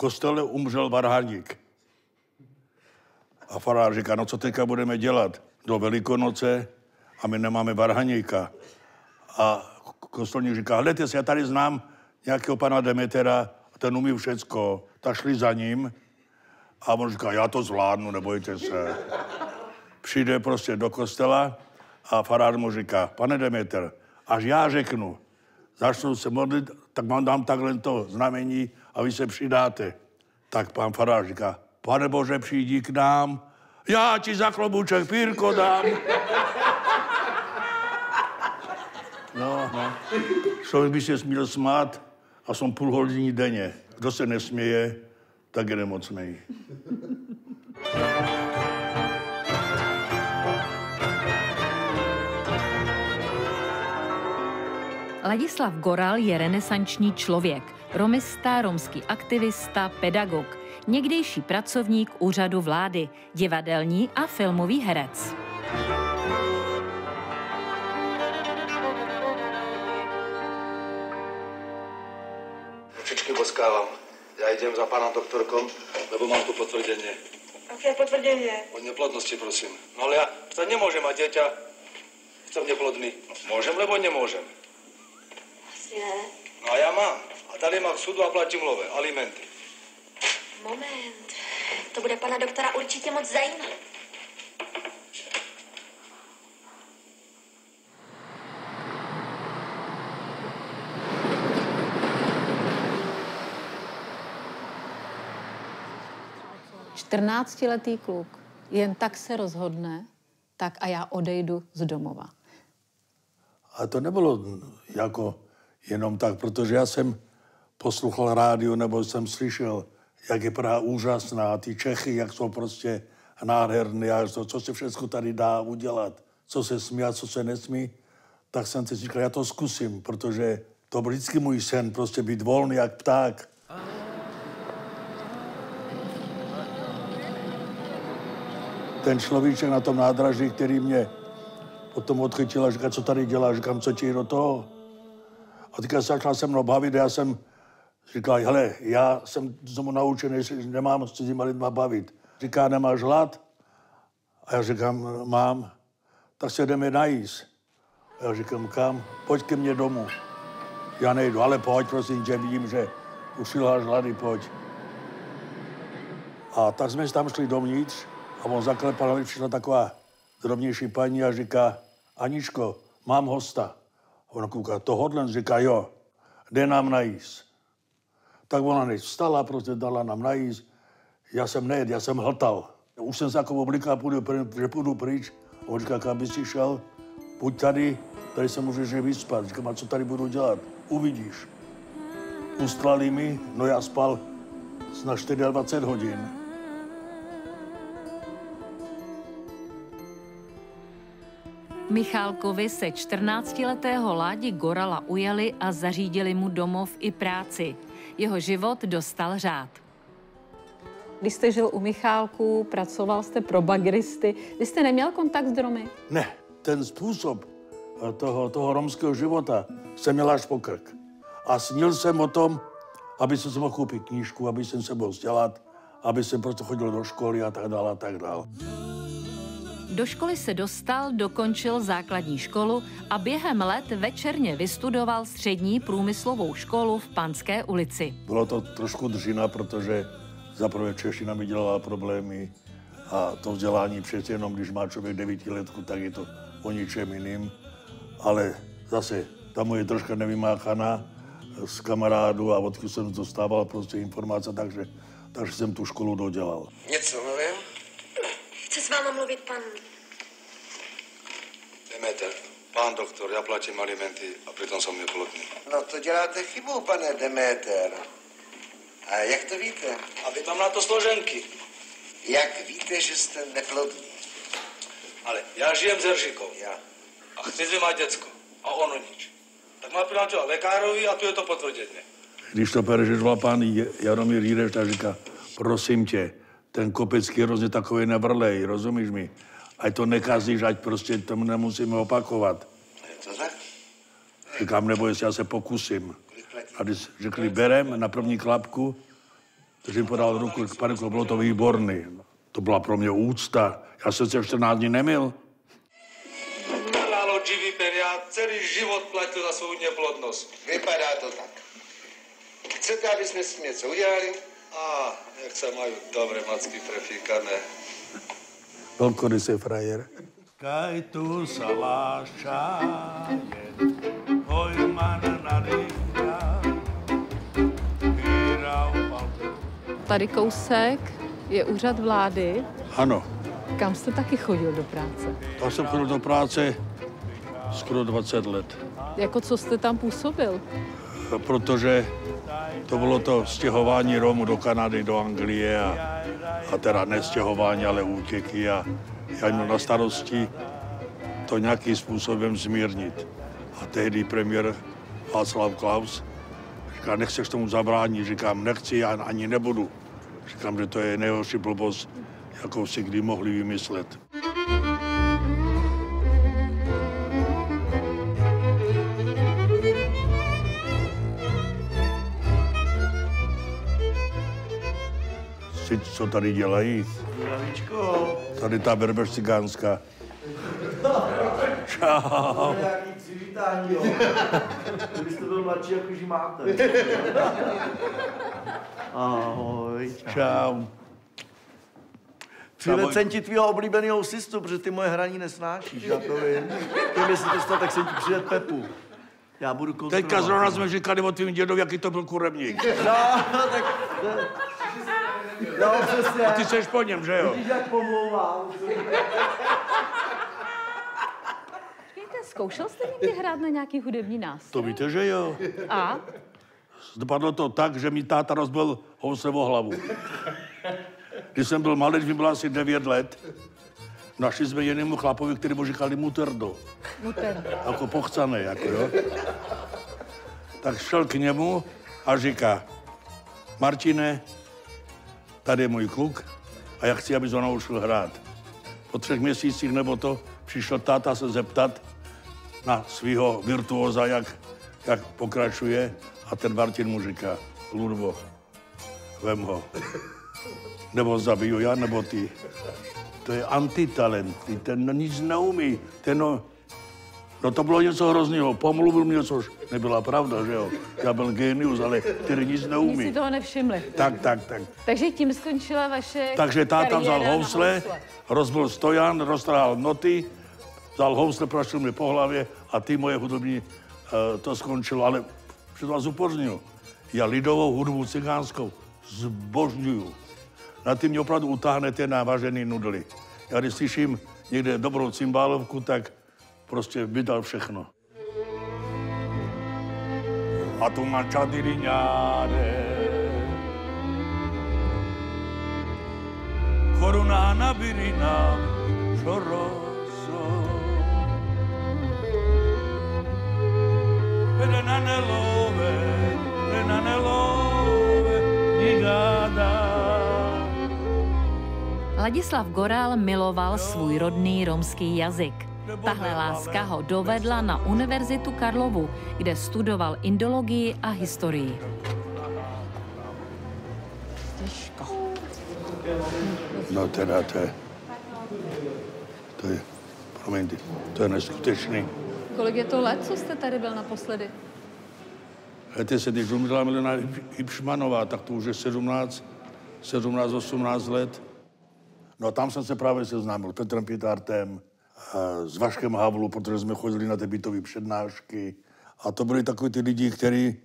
kostele umřel varhaník. A farář říká, no co teďka budeme dělat? Do Velikonoce a my nemáme varhaníka. A kostelník říká, hledajte se, já tady znám nějakého pana Demetera, ten umí všecko. Tak šli za ním a on říká, já to zvládnu, nebojte se. Přijde prostě do kostela a farář mu říká, pane Demeter, až já řeknu, začnu se modlit, tak vám dám takhle to znamení a vy se přidáte. Tak pan farář říká, pane Bože, přijdi k nám, já ti za klobuček pírko dám. No, no. Člověk by se směl smát a jsem půl hodině denně. Kdo se nesměje, tak je nemocný. Ladislav Goral je renesanční člověk, romista, romský aktivista, pedagog, někdejší pracovník úřadu vlády, divadelní a filmový herec. Ručičky poskávám. Já jdem za pana doktorkom, lebo mám tu potvrdenie. Aké potvrdenie? O neplodnosti, prosím. No ale ja sa nemôžem mať dieťa, som neplodný. Môžem, lebo nemôžem. No a ja mám. A tady mám k súdu a platím love, alimenty. Moment. To bude pana doktora určitě moc zajímat. Čtrnáctiletý kluk jen tak se rozhodne, tak a já odejdu z domova. A to nebylo jako jenom tak, protože já jsem poslouchal rádio nebo jsem slyšel, jak je Praha úžasná, ty Čechy, jak jsou prostě nádherné a to, co se všechno tady dá udělat, co se smí a co se nesmí, tak jsem si říkal, já to zkusím, protože to byl vždycky můj sen, prostě být volný jak pták. Ten človíček na tom nádraží, který mě potom odchytil a říká, co tady děláš, říkám, co ti do toho. A teďka se začal se mnou bavit, já jsem říkal, hele, já jsem tomu naučený, že nemám s cizíma lidma bavit. Říká, nemáš hlad? A já říkám, mám. Tak se jdeme najíst. A já říkám, kam? Pojď ke mně domů. Já nejdu, ale pojď, prosím tě, vidím, že usiláš hlady, pojď. A tak jsme tam šli dovnitř a on zaklepal, přišla taková drobnější paní a říká, Aničko, mám hosta. Ona kouká, tohodlen, říká, jo, jde nám najíst. Tak ona než vstala, prostě dala nám najíst. Já jsem nejed, já jsem hltal. Už jsem se jako obliká, půjdu, že půjdu pryč. On říká, kam bys šel? Pojď tady, tady se můžeš vyspat. Říkám, a co tady budu dělat? Uvidíš. Ustlali mi, no já spal na 24 hodin. Michálkovi se 14-letého Ládi Gorala ujali a zařídili mu domov i práci. Jeho život dostal řád. Když jste žil u Michálku, pracoval jste pro bagristy, vy jste neměl kontakt s Romy? Ne, ten způsob toho, toho romského života jsem měl až po krk. A snil jsem o tom, aby jsem si mohl koupit knížku, aby jsem se mohl vzdělat, aby jsem prostě chodil do školy a tak dále a tak dále. Do školy se dostal, dokončil základní školu a během let večerně vystudoval střední průmyslovou školu v Panské ulici. Bylo to trošku držina, protože zaprvé čeština mi dělala problémy a to vzdělání přece jenom, když má člověk devítiletku, tak je to o ničem jiným. Ale zase ta moje troška nevymáchaná z kamarádu a odkud jsem dostával prostě informace, takže, takže jsem tu školu dodělal. Něco s váma mluvit pan... Demeter, pán doktor, já platím alimenty a přitom jsem neplodný. No to děláte chybu, pane Deméter. A jak to víte? A vy tam na to složenky. Jak víte, že jste neplodný? Ale já žijem s Eržikou Já. a chci si mať děcko. A ono nič. Tak má přináčela lékárovi a tu je to potvrdění. Když to pán Je- Jaromír Jídeš, tak říká, prosím tě, ten kopecký je hrozně takový nevrlej, rozumíš mi? Ať to nekazíš, ať prostě to nemusíme opakovat. To tak? Říkám, neboj se, já se pokusím. A když řekli berem na první klapku, Takže mi podal ruku, paniko, bylo to výborný. To byla pro mě úcta. Já jsem se 14 dní nemil. Lálo Giviper, já celý život platil za svou neplodnost. Vypadá to tak. Chcete, aby jsme s tím něco udělali? A, jak se mají dobré macky prefíkané. Velkorysý frajer. Kaj tu salášajen, hojman nadýchá, Tady kousek je úřad vlády. Ano, Kam jste taky chodil do práce? já jsem chodil do práce skoro 20 let, Jako co jste tam působil? protože to bylo to stěhování Romů do Kanady, do Anglie a, a teda ne stěhování, ale útěky a já měl na starosti to nějakým způsobem zmírnit. A tehdy premiér Václav Klaus říká, nechceš tomu zabránit, říkám, nechci, já ani nebudu. Říkám, že to je nejhorší blbost, jakou si kdy mohli vymyslet. Si, co tady dělají? Zdravíčko, Tady ta berbež cigánská. Čau. nějaký přivítání, jo. Kdybyste byl mladší, jak už máte. Ahoj. Čau. Přilecen ti tvýho oblíbeného sistu, protože ty moje hraní nesnášíš, já to vím. Ty jestli to stane, tak jsem ti přijet Pepu. Já budu kontrolovat. Teďka zrovna jsme říkali o tvým dědovi, jaký to byl kurevník. No, tak... No, přesně. Ty seš po něm, že jo? Vidíš, jak pomlouvám. Počkejte, zkoušel jste někdy hrát na nějaký hudební nástroj? To víte, že jo? A? Dopadlo to tak, že mi táta rozbil housle o hlavu. Když jsem byl malý, když mi bylo asi 9 let, našli jsme jinému chlapovi, který mu říkali muterdo. Muter. Jako pochcaný, jako jo. Tak šel k němu a říká, Martine, tady je můj kluk a já chci, abys ho naučil hrát. Po třech měsících nebo to přišel táta se zeptat na svého virtuóza, jak, jak pokračuje a ten Martin mu říká, Ludvo, vem ho. Nebo zabiju já, nebo ty. To je antitalent, ten nic neumí. Ten, no, no to bylo něco hrozného. Pomluvil mě, což nebyla pravda, že jo. Já byl genius, ale který nic Oni si neumí. toho nevšimli. Tak, tak, tak. Takže tím skončila vaše Takže táta vzal na housle, rozbil stojan, roztrhal noty, vzal housle, prašil mi po hlavě a ty moje hudobní uh, to skončilo. Ale před vás upozornil, já lidovou hudbu cigánskou zbožňuju. Na tím mě opravdu utáhnete na važený nudly. Já když slyším někde dobrou cymbálovku, tak prostě vydal všechno. A tu mačadiriňáre. Corona nabirina choroso. Renanelove, renanelove, nigada. Ladislav Goral miloval svůj rodný romský jazyk. Tahle láska ho dovedla na Univerzitu Karlovu, kde studoval indologii a historii. No teda to je, to je, promiňte, to je neskutečný. Kolik je to let, co jste tady byl naposledy? Víte se, když umřela Milena Hipšmanová, tak to už je 17, 17, 18 let. No a tam jsem se právě seznámil s Petrem Pitartem, s Vaškem Havlu, protože jsme chodili na ty bytové přednášky. A to byli takový ty lidi, kteří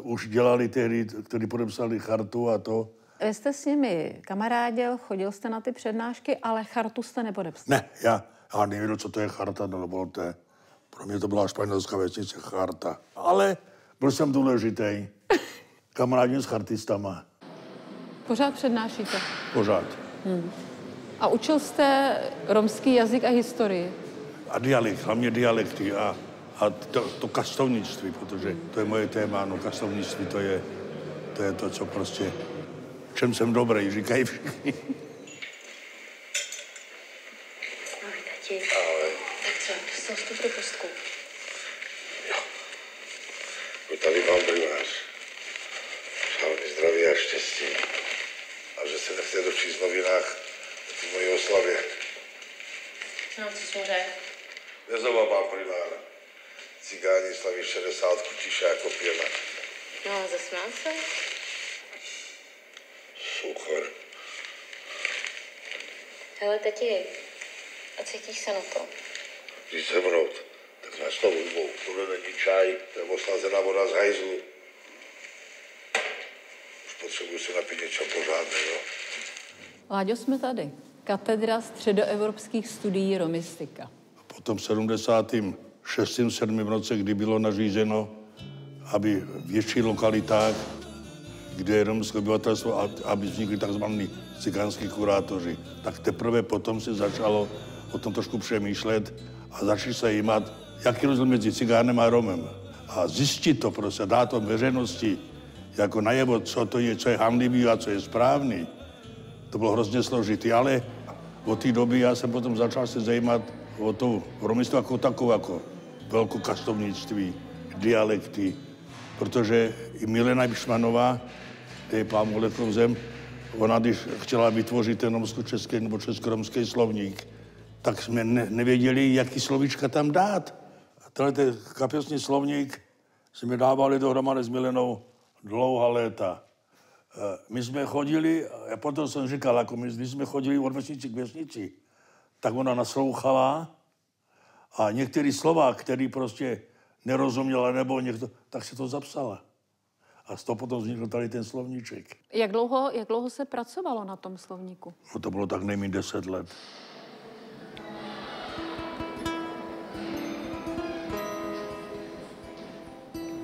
uh, už dělali tehdy, kteří podepsali chartu a to. Vy jste s nimi kamarádil, chodil jste na ty přednášky, ale chartu jste nepodepsal. Ne, já, já nevěděl, co to je charta, no dovolte. Pro mě to byla španělská vesnice charta. Ale byl jsem důležitý. Kamarádím s chartistama. Pořád přednášíte. Pořád. A učil jste romský jazyk a historii. A dialekt, hlavně dialekty a, a to, to kastovnictví, protože to je moje téma, no kastovnictví to je, to je to, co prostě, v čem jsem dobrý, říkají všichni. Ahoj, tati. Ahoj. Tak co, dostal jsi tu propustku? No tady mám primář. Přál mi zdraví a štěstí. se nechte dočíst v novinách o mojí oslavě. No, co jsi mu řekl? Nezobávám primár. Cigáni slaví 60 tiše jako pěna. No, a zasmál se? Suchar. Hele, tati, a cítíš se na to? Když zemrout, tak nás to ujmou. Tohle není čaj, to je oslazená voda z hajzlu. Už potřebuji se napít něčeho pořádného. Láďo, jsme tady. Katedra středoevropských studií romistika. Potom v 76. 7. roce, kdy bylo nařízeno, aby v větších lokalitách, kde je romské obyvatelstvo, a- aby vznikli tzv. cigánskí kurátoři, tak teprve potom se začalo o tom trošku přemýšlet a začali se jímat, jaký rozdíl mezi cigánem a Romem. A zjistit to prostě, dát to veřejnosti jako najevo, co to je, co je handlivý a co je správný, to bylo hrozně složitý, ale od té doby já jsem potom začal se zajímat o to romistů jako takovou, jako velkokastovnictví, dialekty, protože i Milena Bišmanová, je pán Moletlov zem, ona, když chtěla vytvořit ten romsko-český nebo česko-romský slovník, tak jsme ne, nevěděli, jaký slovíčka tam dát. A tenhle ten kapesní slovník jsme dávali dohromady s Milenou dlouhá léta. Eh, My jsme chodili, a potom jsem říkal, jako my, my jsme chodili od vesnici k vesnici, tak ona naslouchala a některé slova, které prostě nerozuměla nebo někdo, tak se to zapsala. A z toho potom vznikl tady ten slovníček. Jak dlouho, jak dlouho se pracovalo na tom slovníku? No to bylo tak nejméně deset let.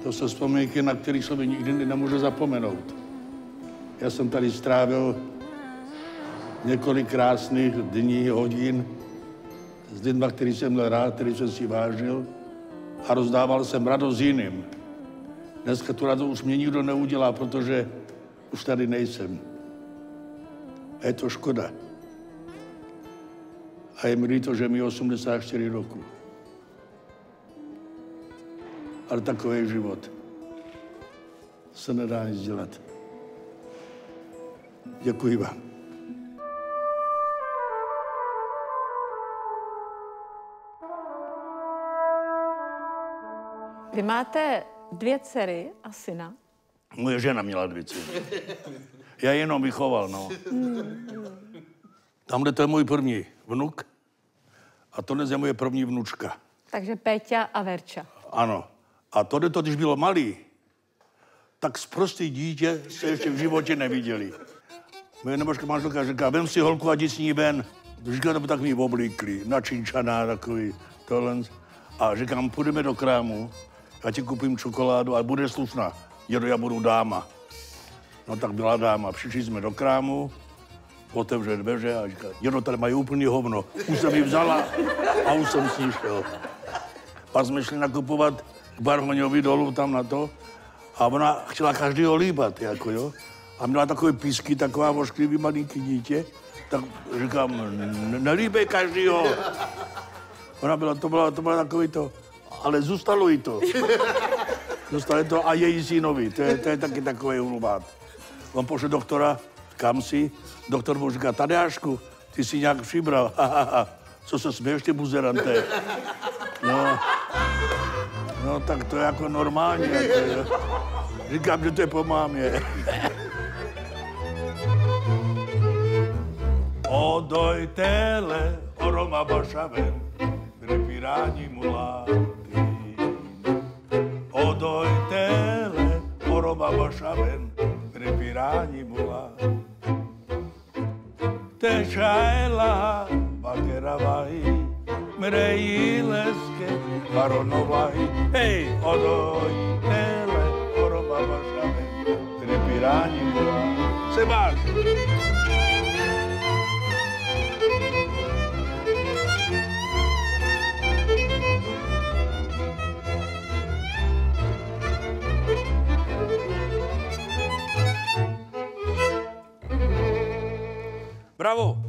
To jsou vzpomínky, na které člověk nikdy nemůže zapomenout. Já jsem tady strávil několik krásných dní, hodin s lidmi, který jsem měl rád, který jsem si vážil a rozdával jsem radost jiným. Dneska tu radost už mě nikdo neudělá, protože už tady nejsem. A je to škoda. A je mi líto, že mi je 84 roku. Ale takový je život. Se nedá nic dělat. Děkuji vám. Vy máte dvě dcery a syna. Moje žena měla dvě dcery. Já jenom vychoval, no. Tamhle to je můj první vnuk a tohle je moje první vnučka. Takže Péťa a Verča. Ano. A tohle to, když bylo malý, tak z prostý dítě se ještě v životě neviděli. Moje nebožka manželka říká, vem si holku a jdi s ní ven. Říká, to tak mi oblíkli, načinčaná takový tohle. A říkám, půjdeme do krámu, já ti koupím čokoládu a bude slušná. Jedu, já budu dáma. No tak byla dáma. Přišli jsme do krámu, otevře dveře a říká, jedo, tady mají úplný hovno. Už jsem ji vzala a už jsem s ní šel. Pak jsme šli nakupovat k Barhoňovi dolů tam na to a ona chtěla každýho líbat, jako jo. A měla takové písky, taková ošklivý malinký dítě, tak říkám, "N- nelíbej každýho. Ona byla, to byla, to byla takový to, ale zůstalo jí to. Zůstalo to a její synovi, to je, to je taky takový hulvát. On pošel doktora, kam si, doktor mu říká, Tadeášku, ty jsi nějak přibral, co se směješ, ty buzerante. No, no tak to je jako normálně. Jako. Říkám, že to je po mámě. Odojtele, oroma bašaven, repiráni muláty. Odojtele, oroma bašaven, repiráni muláty. Tečaela, bakeravai, mreileske, baronovai. Hej, odojtele, oroma bašaven, repiráni muláty. Sebáš! Bravo!